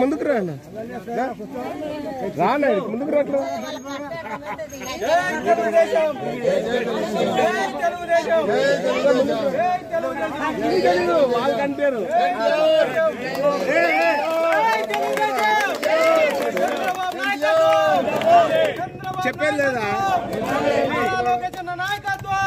ముందుకు రా అన్న. రా. రా అన్న, ఇటు ముందుకు రాట్లా వాళ్ళు కనిపారు చెప్పేది లేదా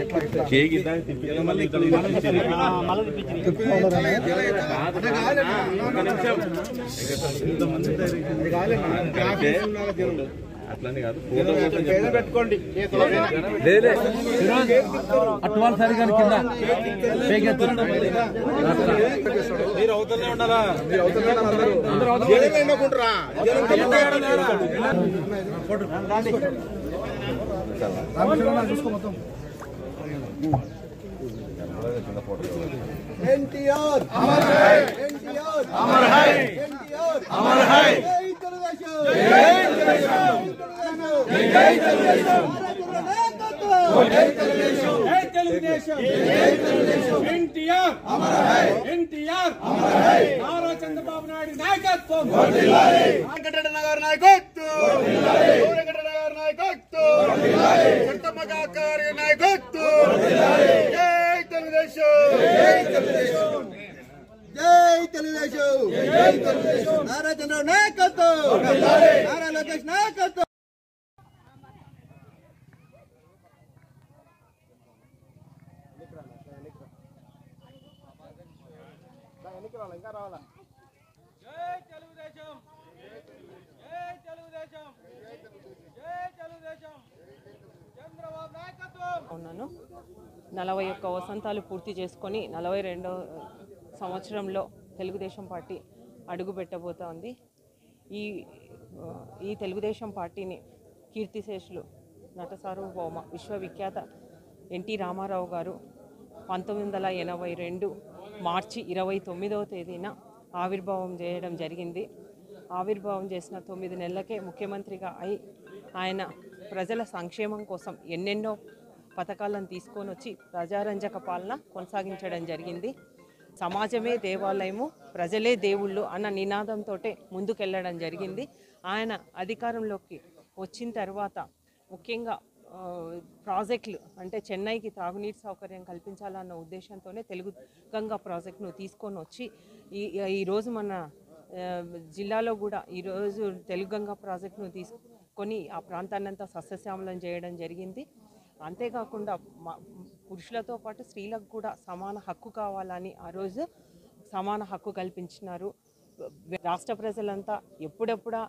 ఫోటోస్కి కాదు, కాదన్నా. ఒక్క నిమిషం. ఇంతమంది కింద మీరు అవుతూనే ఉండాలా జనం ఎన్నుకుంటారా జనం ఎన్టీఆర్ అమర్ హై ఎన్టీఆర్ అమర్ హై ఎన్టీఆర్ అమర్ హై జై తెలుగుదేశం జై తెలుగుదేశం జై తెలుగుదేశం జై తెలుగుదేశం జై తెలుగుదేశం జై తెలుగుదేశం ఎన్టీఆర్ అమర్ హై ఎన్టీఆర్ అమర్ హై నారా చంద్రబాబు నాయుడు నాయకత్వం వర్ధిల్లాలి వెంకటరమణ గారి నాయకత్వం వర్ధిల్లాలి వెంకటరమణ గారి నాయకత్వం. జై తెలుగుదేశం. జై తెలుగుదేశం. జై తెలుగుదేశం. జై తెలుగుదేశం నారా చంద్రబాబు నాయకత్వం. నారా లోకేష్ నాయకత్వం. ఉన్నాను. నలభై ఒక్క వసంతాలు పూర్తి చేసుకొని నలభై రెండో సంవత్సరంలో తెలుగుదేశం పార్టీ అడుగు పెట్టబోతోంది. ఈ ఈ తెలుగుదేశం పార్టీని కీర్తిశేషులు నట సార్వభౌమ విశ్వవిఖ్యాత ఎన్టీ రామారావు గారు పంతొమ్మిది వందల ఎనభై రెండు మార్చి ఇరవై తొమ్మిదవ తేదీన ఆవిర్భావం చేయడం జరిగింది. ఆవిర్భావం చేసిన తొమ్మిది నెలలకే ముఖ్యమంత్రిగా అయి ఆయన ప్రజల సంక్షేమం కోసం ఎన్నెన్నో పథకాలను తీసుకొని వచ్చి ప్రజారంజక పాలన కొనసాగించడం జరిగింది. సమాజమే దేవాలయము ప్రజలే దేవుళ్ళు అన్న నినాదంతో ముందుకెళ్ళడం జరిగింది. ఆయన అధికారంలోకి వచ్చిన తర్వాత ముఖ్యంగా ప్రాజెక్టులు అంటే చెన్నైకి తాగునీటి సౌకర్యం కల్పించాలన్న ఉద్దేశంతోనే తెలుగు గంగా ప్రాజెక్టును తీసుకొని వచ్చి ఈ ఈరోజు మన జిల్లాలో కూడా ఈరోజు తెలుగు గంగా ప్రాజెక్టును తీసుకొని ఆ ప్రాంతాన్నంతా సస్యశ్యామలం చేయడం జరిగింది. అంతేకాకుండా పురుషులతో పాటు స్త్రీలకు కూడా సమాన హక్కు కావాలని ఆ రోజు సమాన హక్కు కల్పించినారు. రాష్ట్ర ప్రజలంతా ఎప్పుడెప్పుడా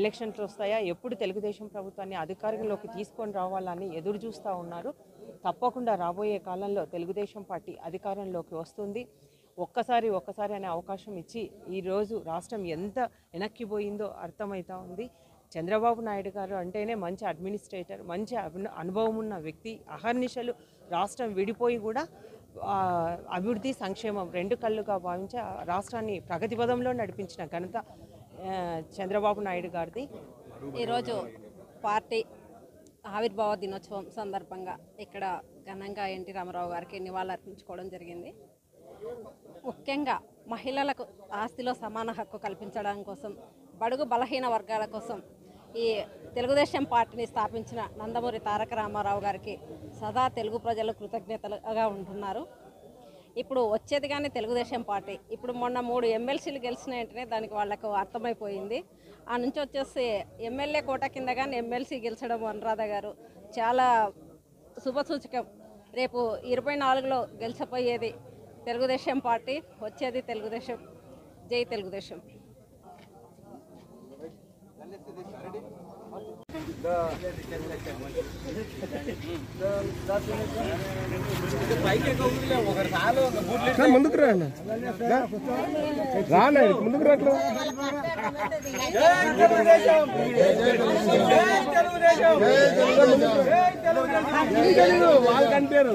ఎలక్షన్స్ వస్తాయా ఎప్పుడు తెలుగుదేశం ప్రభుత్వాన్ని అధికారంలోకి తీసుకొని రావాలని ఎదురు చూస్తూ ఉన్నారు. తప్పకుండా రాబోయే కాలంలో తెలుగుదేశం పార్టీ అధికారంలోకి వస్తుంది. ఒక్కసారి ఒక్కసారి అనే అవకాశం ఇచ్చి ఈరోజు రాష్ట్రం ఎంత వెనక్కిపోయిందో అర్థమవుతా ఉంది. చంద్రబాబు నాయుడు గారు అంటేనే మంచి అడ్మినిస్ట్రేటర్ మంచి అనుభవం ఉన్న వ్యక్తి అహర్నిశలు రాష్ట్రం విడిపోయి కూడా అభివృద్ధి సంక్షేమం రెండు కళ్ళుగా భావించి ఆ రాష్ట్రాన్ని ప్రగతి పదంలో నడిపించిన ఘనత చంద్రబాబు నాయుడు గారిది. ఈరోజు పార్టీ ఆవిర్భావ దినోత్సవం సందర్భంగా ఇక్కడ ఘనంగా ఎన్టీ రామారావు గారికి నివాళులర్పించుకోవడం జరిగింది. ముఖ్యంగా మహిళలకు ఆస్తిలో సమాన హక్కు కల్పించడం కోసం బడుగు బలహీన వర్గాల కోసం ఈ తెలుగుదేశం పార్టీని స్థాపించిన నందమూరి తారక రామారావు గారికి సదా తెలుగు ప్రజలు కృతజ్ఞతలుగా ఉంటున్నారు. ఇప్పుడు వచ్చేది కానీ తెలుగుదేశం పార్టీ. ఇప్పుడు మొన్న మూడు ఎమ్మెల్సీలు గెలిచిన వెంటనే దానికి వాళ్ళకు అర్థమైపోయింది. ఆ నుంచి వచ్చేసి ఎమ్మెల్యే కోట కింద కానీ ఎమ్మెల్సీ గెలిచడం అనురాధ గారు చాలా శుభసూచకం. రేపు ఇరవై నాలుగులో గెలిచిపోయేది తెలుగుదేశం పార్టీ వచ్చేది తెలుగుదేశం. జై తెలుగుదేశం. ముందుకు రా అన్న. రా. రానా ముందుకు రాట్లా వాళ్ళు కంటారు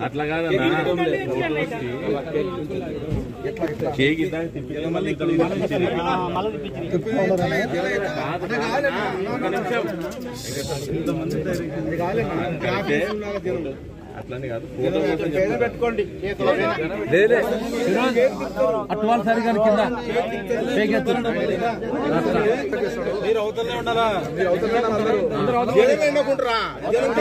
ఇక్కడ కాదన్నా. ఇంతమంది అంటే అట్లని కాదు. పెట్టుకోండి. లేదే అటువాల్ సరి గారి కింద. మీరు అవతలనే ఉండాలా? జనం ఎన్నుకుంటారా జనం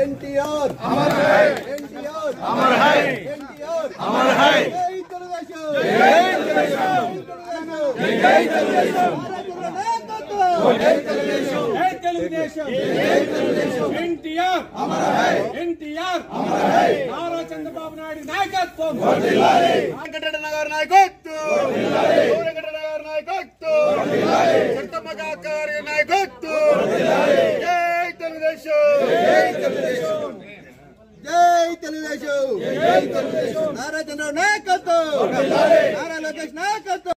ఎన్టీఆర్ అమర్ హై. ఎన్టీఆర్ అమర్ హై. ఎన్టీఆర్. అమర్ హై. జై తెలుగుదేశం జై తెలుగుదేశం జై తెలుగుదేశం జై తెలుగుదేశం జై తెలుగుదేశం జై తెలుగుదేశం ఎన్టీఆర్ అమర్ హై ఎన్టీఆర్ అమర్ హై నారా చంద్రబాబు నాయుడు నాయకత్వం వర్ధిల్లాలి వెంకటనగర్ నాయకత్వం వర్ధిల్లాలి వెంకటనగర్ నాయకత్వం వర్ధిల్లాలి చంద్రబాబు గారి నాయకత్వం వర్ధిల్లాలి జై తెలుగుదేశం జై తెలుగుదేశం జై తెలుగుదేశం జై తెలుగుదేశం నారా చంద్రబాబు నాయకత్వం నారా లోకేష్ నాయకత్వం.